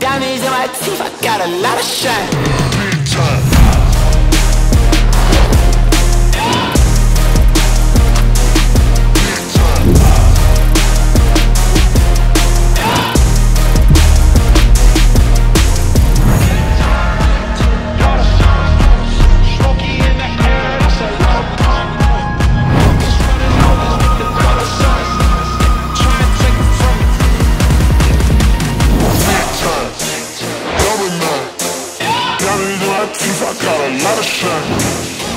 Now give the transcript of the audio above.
Diamonds in my teeth, I got a lot of shine. Big time. Got a lot to fuck, got another shot